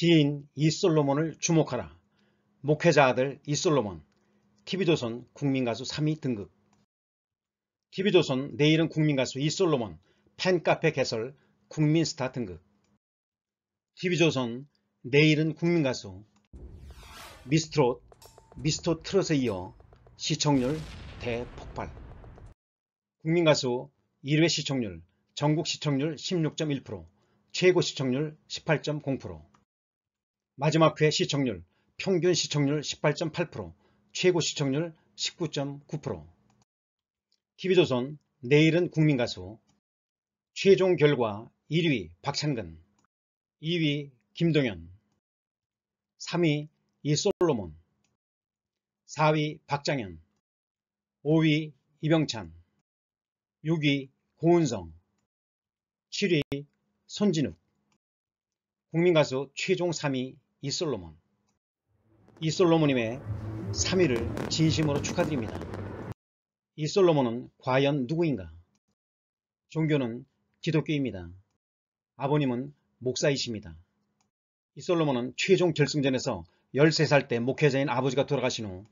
시인 이솔로몬을 주목하라. 목회자 아들 이솔로몬. TV조선 국민가수 3위 등극. TV조선 내일은 국민가수 이솔로몬. 팬카페 개설 국민스타 등극. TV조선 내일은 국민가수 미스트롯, 미스터 트롯에 이어 시청률 대폭발. 국민가수 1회 시청률, 전국 시청률 16.1%, 최고 시청률 18.0%. 마지막 회 시청률, 평균 시청률 18.8%, 최고 시청률 19.9%. TV조선 내일은 국민가수 최종 결과 1위 박찬근, 2위 김동현, 3위 이솔로몬, 4위 박장현, 5위 이병찬, 6위 고은성, 7위 손진욱, 국민가수 최종 3위 이솔로몬. 이솔로몬님의 3위를 진심으로 축하드립니다. 이솔로몬은 과연 누구인가? 종교는 기독교입니다. 아버님은 목사이십니다. 이솔로몬은 최종 결승전에서 13살 때 목회자인 아버지가 돌아가신 후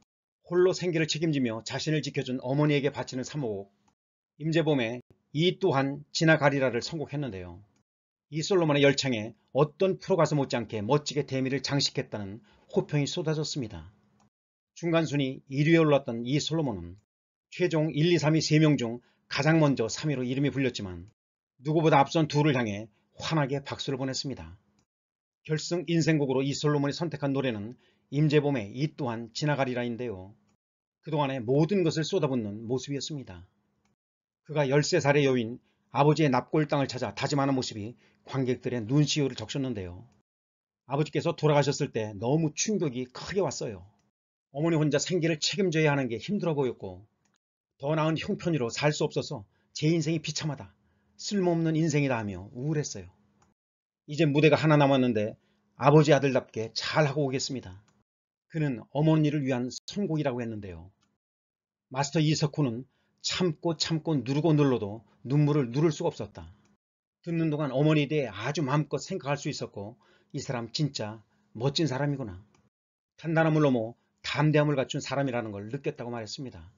홀로 생계를 책임지며 자신을 지켜준 어머니에게 바치는 사모곡 임재범의 이 또한 지나가리라를 선곡했는데요. 이 솔로몬의 열창에 어떤 프로 가수 못지않게 멋지게 대미를 장식했다는 호평이 쏟아졌습니다. 중간순위 1위에 올랐던 이 솔로몬은 최종 1, 2, 3위 3명 중 가장 먼저 3위로 이름이 불렸지만 누구보다 앞선 둘을 향해 환하게 박수를 보냈습니다. 결승 인생곡으로 이 솔로몬이 선택한 노래는 임재범의 이 또한 지나가리라인데요. 그동안의 모든 것을 쏟아붓는 모습이었습니다. 그가 13살의 여인 아버지의 납골 땅을 찾아 다짐하는 모습이 관객들의 눈시울을 적셨는데요. 아버지께서 돌아가셨을 때 너무 충격이 크게 왔어요. 어머니 혼자 생계를 책임져야 하는 게 힘들어 보였고 더 나은 형편으로 살 수 없어서 제 인생이 비참하다. 쓸모없는 인생이다 하며 우울했어요. 이제 무대가 하나 남았는데 아버지 아들답게 잘하고 오겠습니다. 그는 어머니를 위한 선곡이라고 했는데요. 마스터 이석훈은 참고 참고 누르고 눌러도 눈물을 누를 수가 없었다. 듣는 동안 어머니에 대해 아주 마음껏 생각할 수 있었고 이 사람 진짜 멋진 사람이구나. 단단함을 넘어 담대함을 갖춘 사람이라는 걸 느꼈다고 말했습니다.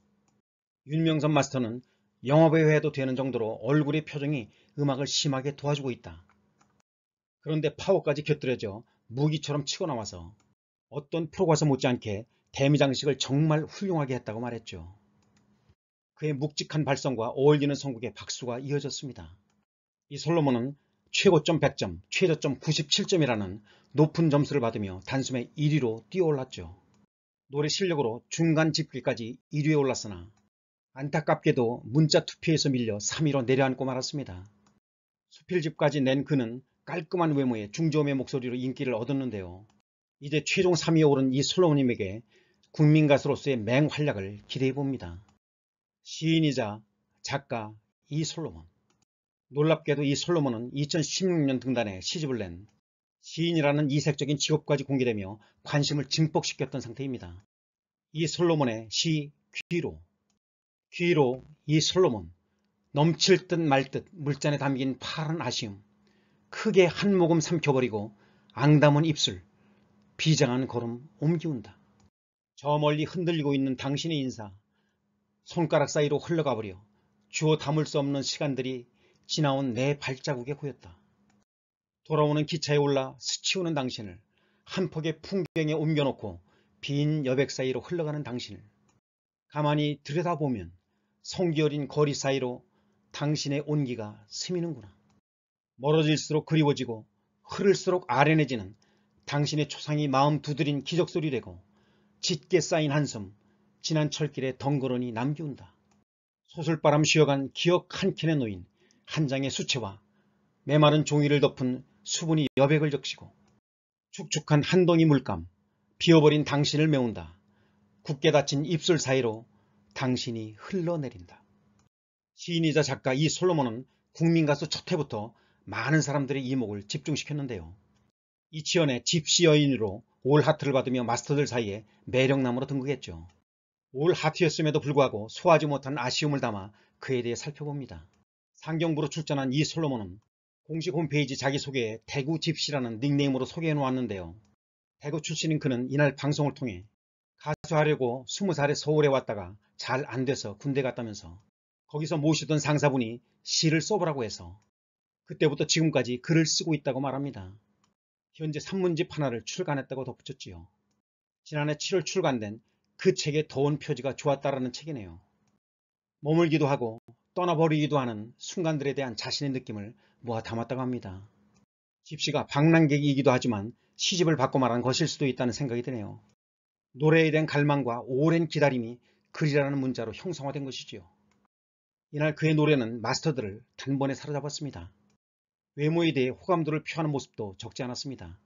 윤명선 마스터는 영화배우 해도 되는 정도로 얼굴의 표정이 음악을 심하게 도와주고 있다. 그런데 파워까지 곁들여져 무기처럼 치고 나와서 어떤 프로가서 못지않게 데미장식을 정말 훌륭하게 했다고 말했죠. 그의 묵직한 발성과 어울리는 선곡에 박수가 이어졌습니다. 이 솔로몬은 최고점 100점, 최저점 97점이라는 높은 점수를 받으며 단숨에 1위로 뛰어올랐죠. 노래 실력으로 중간 집계까지 1위에 올랐으나 안타깝게도 문자 투표에서 밀려 3위로 내려앉고 말았습니다. 수필집까지 낸 그는 깔끔한 외모에 중저음의 목소리로 인기를 얻었는데요. 이제 최종 3위에 오른 이 솔로몬님에게 국민 가수로서의 맹활약을 기대해봅니다. 시인이자 작가 이솔로몬 놀랍게도 이 솔로몬은 2016년 등단에 시집을 낸 시인이라는 이색적인 직업까지 공개되며 관심을 증폭시켰던 상태입니다. 이 솔로몬의 시 귀로 귀로 이 솔로몬 넘칠 듯 말 듯 물잔에 담긴 파란 아쉬움 크게 한 모금 삼켜버리고 앙담은 입술 비장한 걸음 옮기운다. 저 멀리 흔들리고 있는 당신의 인사 손가락 사이로 흘러가 버려 주워 담을 수 없는 시간들이 지나온 내 발자국에 보였다. 돌아오는 기차에 올라 스치우는 당신을 한 폭의 풍경에 옮겨놓고 빈 여백 사이로 흘러가는 당신을 가만히 들여다보면 성기 어린 거리 사이로 당신의 온기가 스미는구나. 멀어질수록 그리워지고 흐를수록 아련해지는 당신의 초상이 마음 두드린 기적소리 되고 짙게 쌓인 한숨 지난 철길에 덩그러니 남기운다. 소설바람 쉬어간 기억 한 캔에 놓인 한 장의 수채와 메마른 종이를 덮은 수분이 여백을 적시고 축축한 한 덩이 물감 비어버린 당신을 메운다. 굳게 닫힌 입술 사이로 당신이 흘러내린다. 시인이자 작가 이 솔로몬은 국민가수 첫 해부터 많은 사람들의 이목을 집중시켰는데요. 이치현의 집시 여인으로 올 하트를 받으며 마스터들 사이에 매력남으로 등극했죠. 올 하트였음에도 불구하고 소화하지 못한 아쉬움을 담아 그에 대해 살펴봅니다. 상경부로 출전한 이 솔로몬은 공식 홈페이지 자기소개에 대구 집시라는 닉네임으로 소개해 놓았는데요. 대구 출신인 그는 이날 방송을 통해 가수하려고 20살에 서울에 왔다가 잘 안돼서 군대 갔다면서 거기서 모시던 상사분이 시를 써보라고 해서 그때부터 지금까지 글을 쓰고 있다고 말합니다. 현재 산문집 하나를 출간했다고 덧붙였지요. 지난해 7월 출간된 그 책의 더운 표지가 좋았다라는 책이네요. 머물기도 하고 떠나버리기도 하는 순간들에 대한 자신의 느낌을 모아 담았다고 합니다. 집시가 방랑객이기도 하지만 시집을 받고 말한 것일 수도 있다는 생각이 드네요. 노래에 대한 갈망과 오랜 기다림이 글이라는 문자로 형성화된 것이지요. 이날 그의 노래는 마스터들을 단번에 사로잡았습니다. 외모에 대해 호감도를 표하는 모습도 적지 않았습니다.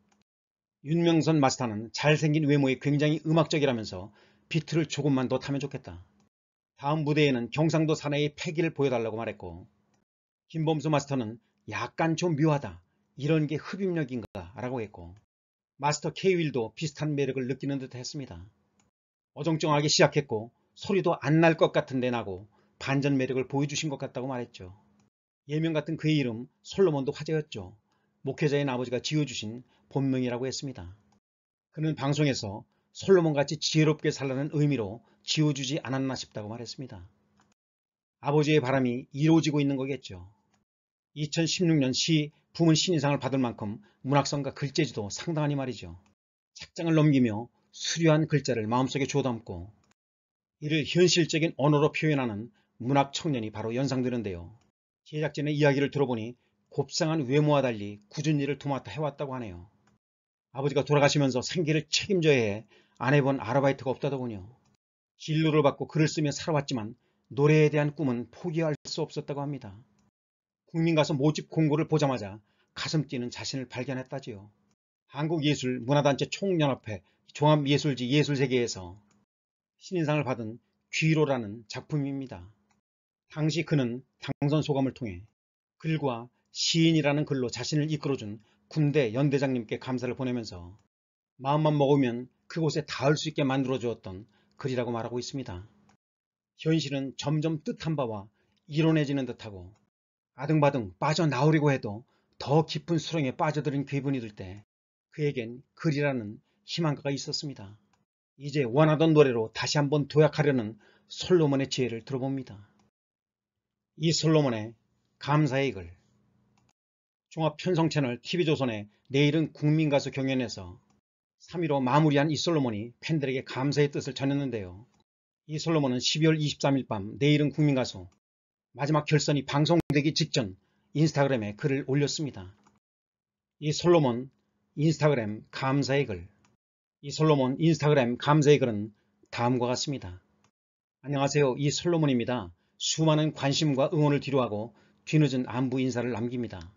윤명선 마스터는 잘생긴 외모에 굉장히 음악적이라면서 비트를 조금만 더 타면 좋겠다. 다음 무대에는 경상도 사내의 패기를 보여달라고 말했고 김범수 마스터는 약간 좀 묘하다. 이런 게 흡입력인가 라고 했고 마스터 K윌도 비슷한 매력을 느끼는 듯 했습니다. 어정쩡하게 시작했고 소리도 안 날 것 같은데 나고 반전 매력을 보여주신 것 같다고 말했죠. 예명 같은 그의 이름 솔로몬도 화제였죠. 목회자인 아버지가 지어주신 본명이라고 했습니다. 그는 방송에서 솔로몬같이 지혜롭게 살라는 의미로 지어주지 않았나 싶다고 말했습니다. 아버지의 바람이 이루어지고 있는 거겠죠. 2016년 시 부문 신인상을 받을 만큼 문학성과 글재지도 상당하니 말이죠. 책장을 넘기며 수려한 글자를 마음속에 주워담고 이를 현실적인 언어로 표현하는 문학 청년이 바로 연상되는데요. 제작진의 이야기를 들어보니 곱상한 외모와 달리 굳은 일을 도맡아 해왔다고 하네요. 아버지가 돌아가시면서 생계를 책임져야 해 안 해본 아르바이트가 없다더군요. 진로를 받고 글을 쓰며 살아왔지만 노래에 대한 꿈은 포기할 수 없었다고 합니다. 국민가수 모집 공고를 보자마자 가슴 뛰는 자신을 발견했다지요. 한국예술문화단체 총연합회 종합예술지 예술세계에서 신인상을 받은 귀로라는 작품입니다. 당시 그는 당선 소감을 통해 글과 시인이라는 글로 자신을 이끌어준 군대 연대장님께 감사를 보내면서 마음만 먹으면 그곳에 닿을 수 있게 만들어 주었던 글이라고 말하고 있습니다. 현실은 점점 뜻한 바와 이론해지는 듯하고 아등바등 빠져나오려고 해도 더 깊은 수렁에 빠져들인 기분이 들 때 그에겐 글이라는 희망가가 있었습니다. 이제 원하던 노래로 다시 한번 도약하려는 솔로몬의 지혜를 들어봅니다. 이 솔로몬의 감사의 글 종합편성 채널 TV조선의 내일은 국민가수 경연에서 3위로 마무리한 이 솔로몬이 팬들에게 감사의 뜻을 전했는데요. 이 솔로몬은 12월 23일 밤 내일은 국민가수 마지막 결선이 방송되기 직전 인스타그램에 글을 올렸습니다. 이 솔로몬 인스타그램 감사의 글. 이 솔로몬 인스타그램 감사의 글은 다음과 같습니다. 안녕하세요. 이 솔로몬입니다. 수많은 관심과 응원을 뒤로하고 뒤늦은 안부 인사를 남깁니다.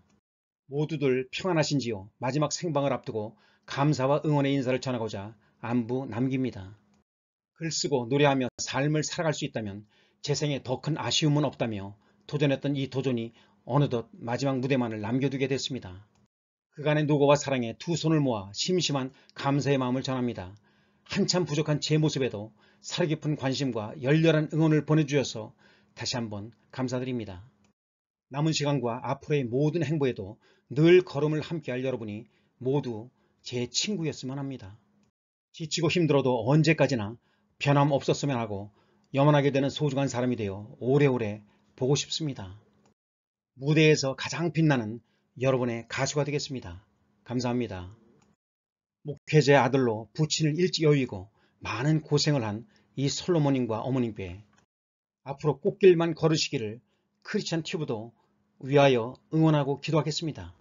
모두들 평안하신지요. 마지막 생방을 앞두고 감사와 응원의 인사를 전하고자 안부 남깁니다. 글 쓰고 노래하며 삶을 살아갈 수 있다면 제 생에 더 큰 아쉬움은 없다며 도전했던 이 도전이 어느덧 마지막 무대만을 남겨두게 됐습니다. 그간의 노고와 사랑에 두 손을 모아 심심한 감사의 마음을 전합니다. 한참 부족한 제 모습에도 살깊은 관심과 열렬한 응원을 보내주셔서 다시 한번 감사드립니다. 남은 시간과 앞으로의 모든 행보에도 늘 걸음을 함께할 여러분이 모두 제 친구였으면 합니다. 지치고 힘들어도 언제까지나 변함없었으면 하고 영원하게 되는 소중한 사람이 되어 오래오래 보고 싶습니다. 무대에서 가장 빛나는 여러분의 가수가 되겠습니다. 감사합니다. 목회자의 아들로 부친을 일찍 여의고 많은 고생을 한 이 솔로모님과 어머님께 앞으로 꽃길만 걸으시기를 크리스찬 튜브도 위하여 응원하고 기도하겠습니다.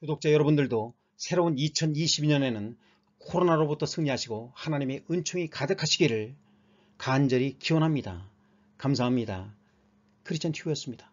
구독자 여러분들도 새로운 2022년에는 코로나로부터 승리하시고 하나님의 은총이 가득하시기를 간절히 기원합니다. 감사합니다. 크리스천 튜브였습니다.